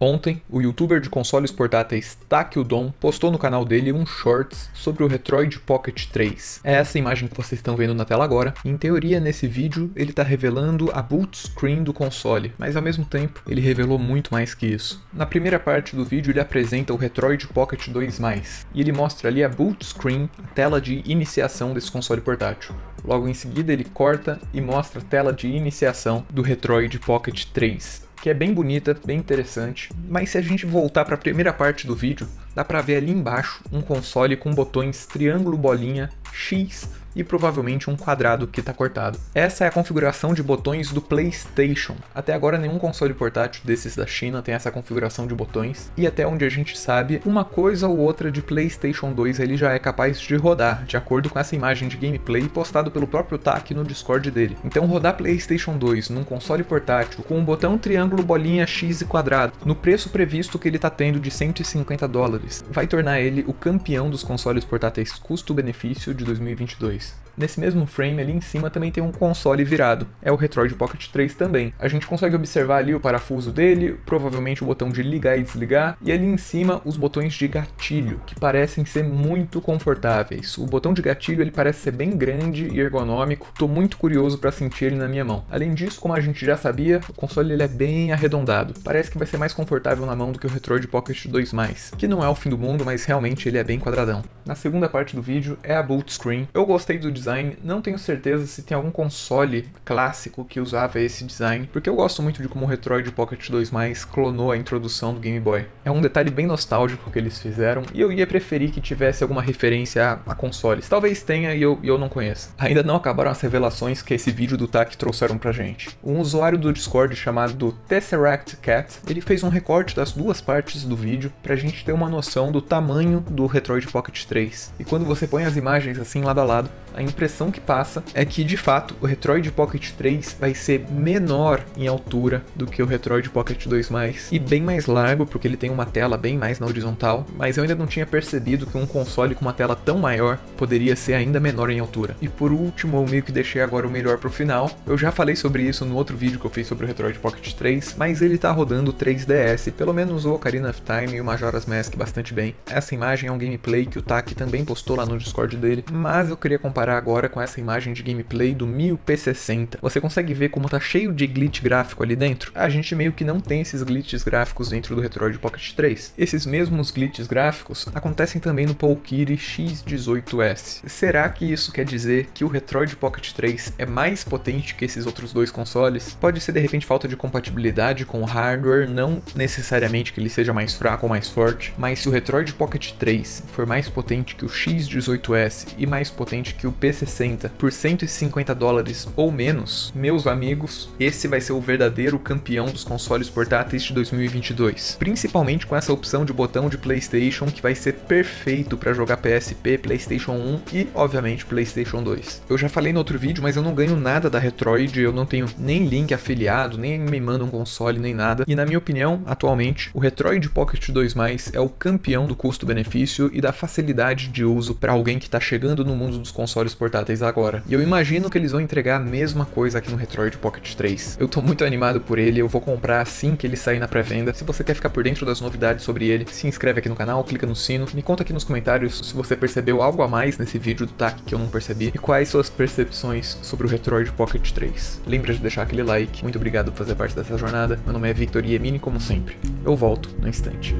Ontem, o youtuber de consoles portáteis Takildon postou no canal dele um shorts sobre o Retroid Pocket 3. É essa imagem que vocês estão vendo na tela agora. Em teoria, nesse vídeo, ele está revelando a boot screen do console, mas ao mesmo tempo, ele revelou muito mais que isso. Na primeira parte do vídeo, ele apresenta o Retroid Pocket 2+, e ele mostra ali a boot screen, a tela de iniciação desse console portátil. Logo em seguida, ele corta e mostra a tela de iniciação do Retroid Pocket 3 que é bem bonita, bem interessante. Mas se a gente voltar para a primeira parte do vídeo, dá para ver ali embaixo um console com botões triângulo, bolinha, X e provavelmente um quadrado que está cortado. Essa é a configuração de botões do PlayStation. Até agora nenhum console portátil desses da China tem essa configuração de botões e até onde a gente sabe, uma coisa ou outra de PlayStation 2 ele já é capaz de rodar, de acordo com essa imagem de gameplay postado pelo próprio TAC no Discord dele. Então rodar PlayStation 2 num console portátil com um botão triângulo, bolinha, X e quadrado, no preço previsto que ele está tendo de 150 dólares, vai tornar ele o campeão dos consoles portáteis custo-benefício de 2022. Peace. Nesse mesmo frame ali em cima também tem um console virado, é o Retroid Pocket 3 também. A gente consegue observar ali o parafuso dele, provavelmente o botão de ligar e desligar, e ali em cima os botões de gatilho, que parecem ser muito confortáveis. O botão de gatilho ele parece ser bem grande e ergonômico, tô muito curioso para sentir ele na minha mão. Além disso, como a gente já sabia, o console ele é bem arredondado, parece que vai ser mais confortável na mão do que o Retroid Pocket 2+, que não é o fim do mundo, mas realmente ele é bem quadradão. Na segunda parte do vídeo é a boot screen. Eu gostei do design design. Não tenho certeza se tem algum console clássico que usava esse design, porque eu gosto muito de como o Retroid Pocket 2 clonou a introdução do Game Boy. É um detalhe bem nostálgico que eles fizeram e eu ia preferir que tivesse alguma referência a, a consoles. Talvez tenha e eu, eu não conheço. Ainda não acabaram as revelações que esse vídeo do TAC trouxeram pra gente. Um usuário do Discord chamado Tesseract Cat, ele fez um recorte das duas partes do vídeo pra gente ter uma noção do tamanho do Retroid Pocket 3. E quando você põe as imagens assim lado a lado, a impressão que passa é que, de fato, o Retroid Pocket 3 vai ser menor em altura do que o Retroid Pocket 2+, e bem mais largo, porque ele tem uma tela bem mais na horizontal, mas eu ainda não tinha percebido que um console com uma tela tão maior poderia ser ainda menor em altura. E por último, eu meio que deixei agora o melhor pro final, eu já falei sobre isso no outro vídeo que eu fiz sobre o Retroid Pocket 3, mas ele tá rodando 3DS, pelo menos o Ocarina of Time e o Majora's Mask bastante bem. Essa imagem é um gameplay que o Taki também postou lá no Discord dele, mas eu queria comparar comparar agora com essa imagem de gameplay do Mio P60. Você consegue ver como tá cheio de glitch gráfico ali dentro? A gente meio que não tem esses glitches gráficos dentro do Retroid Pocket 3. Esses mesmos glitches gráficos acontecem também no Valkyrie X18S. Será que isso quer dizer que o Retroid Pocket 3 é mais potente que esses outros dois consoles? Pode ser de repente falta de compatibilidade com o hardware, não necessariamente que ele seja mais fraco ou mais forte, mas se o Retroid Pocket 3 for mais potente que o X18S e mais potente que o P60 por 150 dólares ou menos, meus amigos, esse vai ser o verdadeiro campeão dos consoles portáteis de 2022. Principalmente com essa opção de botão de PlayStation que vai ser perfeito para jogar PSP, PlayStation 1 e, obviamente, PlayStation 2. Eu já falei no outro vídeo, mas eu não ganho nada da Retroid, eu não tenho nem link afiliado, nem me manda um console, nem nada. E na minha opinião, atualmente, o Retroid Pocket 2 é o campeão do custo-benefício e da facilidade de uso para alguém que está chegando no mundo dos consoles consoles portáteis agora. E eu imagino que eles vão entregar a mesma coisa aqui no Retroid Pocket 3. Eu tô muito animado por ele, eu vou comprar assim que ele sair na pré-venda. Se você quer ficar por dentro das novidades sobre ele, se inscreve aqui no canal, clica no sino, me conta aqui nos comentários se você percebeu algo a mais nesse vídeo do TAC que eu não percebi e quais suas percepções sobre o Retroid Pocket 3. Lembra de deixar aquele like, muito obrigado por fazer parte dessa jornada. Meu nome é Victor Yemini, como sempre. Eu volto no instante.